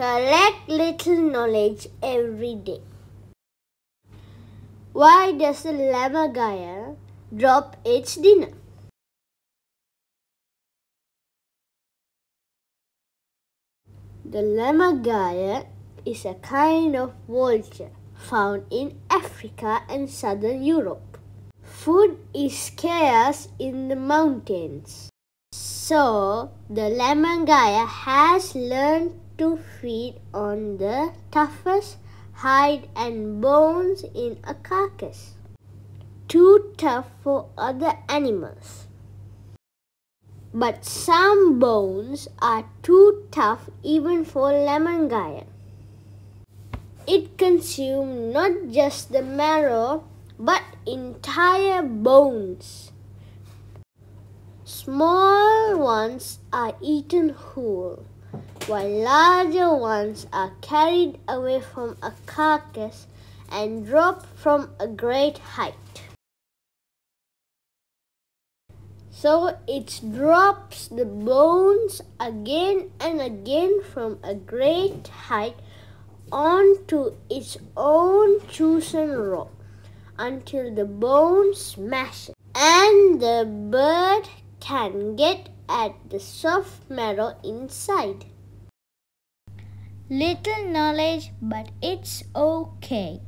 Collect little knowledge every day. Why does the lammergeier drop its dinner? The lammergeier is a kind of vulture found in Africa and southern Europe. Food is scarce in the mountains. So, the lammergeier has learned to feed on the toughest hide and bones in a carcass. Too tough for other animals. But some bones are too tough even for lammergeier. It consumes not just the marrow but entire bones. Small ones are eaten whole, while larger ones are carried away from a carcass and dropped from a great height. So it drops the bones again and again from a great height onto its own chosen rock until the bone smashes and the bird can get at the soft marrow inside. Little knowledge, but it's okay.